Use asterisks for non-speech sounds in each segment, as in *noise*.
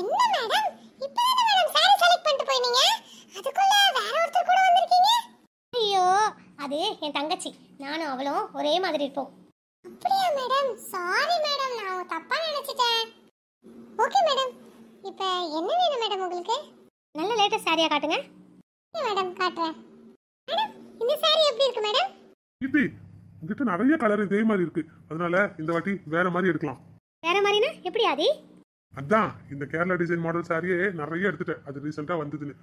என்ன மேடம் இப்பதானே madam sorry select பண்ணிட்டு போயினீங்க அதுக்குள்ள வேற ஒருத்தர் கூட வந்திருக்கீங்க? ஐயோ அது என் தங்கச்சி. நானும் அவளும் ஒரே மாதிரி இருப்போம். அப்படியா மேடம் சாரி மேடம் நான் தப்பா நினைச்சிட்டேன். ஓகே மேடம் இப்போ என்ன வேணும் மேடம் உங்களுக்கு? நல்ல லேட்டஸ்ட் சாரியா காட்டுங்க. ஓகே மேடம் காட்டுறேன்? மேடம் இந்த சாரி எப்படி இருக்கு மேடம் இது உங்ககிட்ட நிறைய கலர் இதே மாதிரி இருக்கு. அதனால இந்த வாட்டி வேற மாதிரி எடுக்கலாம். வேற மாதிரினா எப்படி ஆதி? அதான் இந்த கேரளா டிசைன் மாடல் சாரியே நிறைய எடுத்துட்டேன். அது ரீசெண்டா வந்ததுன்னு.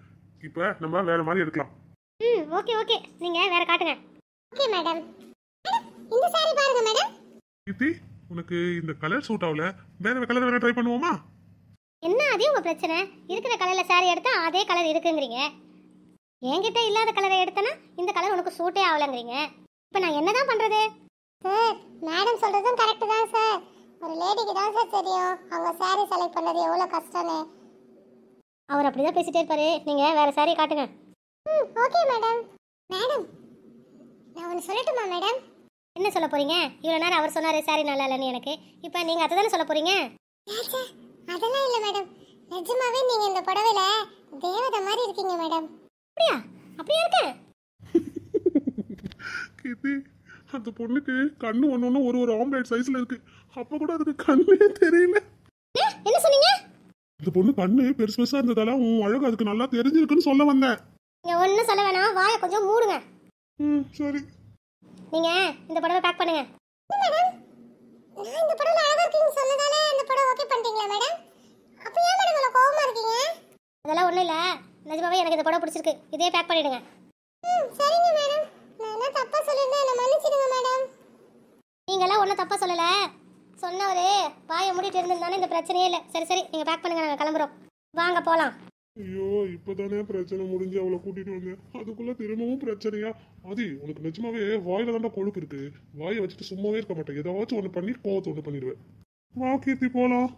இப்ப நம்ம வேற மாதிரி எடுக்கலாம். ம் ஓகே ஓகே நீங்க வேற காட்டுங்க. ஓகே மேடம் இந்த சாரி பாருங்க மேடம் கீர்த்தி உனக்கு இந்த கலர் சூட் ஆகல. வேற கலர் வேற ட்ரை பண்ணுவோமா? என்ன அதே உங்க பிரச்சனை? இருக்கிற கலர்ல சாரி எடுத்தா அதே கலர் இருக்குங்கிறீங்க. என்கிட்ட இல்லாத கலரை எடுத்தனா இந்த கலர் உனக்கு சூட்டே ஆகலங்கிறீங்க. இப்போ நான் என்னதான் பண்றது? சார் மேடம் சொல்றதும் கரெக்ட் லேடிக்கு தான் சார் தெரியும். அவங்க சாரி செலக்ட் பண்ணது எவ்வளோ கஷ்டம்னு. அவர் அப்படிதான் பேசிட்டே இருப்பாரு. நீங்க வேற சாரி காட்டுங்க. ம் ஓகே மேடம் மேடம் நான் ஒன்று சொல்லட்டுமா மேடம் என்ன சொல்ல போறீங்க? இவ்வளோ நேரம் அவர் சொன்னாரு சாரி நல்லா இல்லைன்னு எனக்கு. இப்போ நீங்க அதை தானே சொல்ல போறீங்க? அதெல்லாம் இல்லை மேடம் நிஜமாவே நீங்கள் இந்த புடவையில தேவதை மாதிரி இருக்கீங்க மேடம் அப்படியா? அப்படியா இருக்கேன் *laughs* அந்த பொண்ணுக்கு கண்ணு ஒண்ணு ஒரு ஒரு ஆம்லேட் சைஸ்ல இருக்கு. அப்ப கூட அதுக்கு கண்ணே தெரியல. என்ன சொன்னீங்க? இந்த பொண்ணு கண்ணு பெருசு பெருசா இருந்ததால உன் அழகு அதுக்கு நல்லா தெரிஞ்சிருக்குன்னு சொல்ல வந்தேன். நீங்க ஒன்றும் சொல்ல வேணாம். வாயை கொஞ்சம் மூடுங்க. ம் சரி. நீங்க இந்த புடவை பேக் பண்ணுங்க. மேடம் நான் இந்த புடவைல அழகா இருக்கீங்கன்னு சொன்னதாலே அந்த புடவை ஓகே பண்ணிட்டீங்களா மேடம் அப்போ ஏன் மேடம் இவ்வளோ கோவமா இருக்கீங்க? அதெல்லாம் ஒன்றும் இல்லை. நிஜமாவே எனக்கு இந்த புடவை பிடிச்சிருக்கு. இதே பேக் பண்ணிடுங்க. ம் சரிங்க மேடம் நான் என்ன தப்பா சொல்லியிருந்தேன் என்னை மன்னிச்சிடுங்க மேடம். நீங்கெல்லாம் ஒன்றும் தப்பாக சொல்லலை. சொன்னவர் வாயை மூடிட்டு இருந்திருந்தானே இந்த பிரச்சனையே இல்லை. சரி சரி நீங்கள் பேக் பண்ணுங்க நாங்கள் கிளம்புறோம். வாங்க போகலாம் ஐயோ இப்பதானே பிரச்சனை முடிஞ்சு அவளை கூட்டிட்டு வந்தேன். அதுக்குள்ள திரும்பவும் பிரச்சனையா? ஆதி உனக்கு நிஜமாவே வாயில தாண்டா கொழுப்பு இருக்கு. வாயை வச்சுட்டு சும்மாவே இருக்க மாட்டேன். ஏதாச்சும் ஒண்ணு பண்ணி கோவத்தை ஒண்ணு பண்ணிடுவேன். வா கீர்த்தி போலாம்.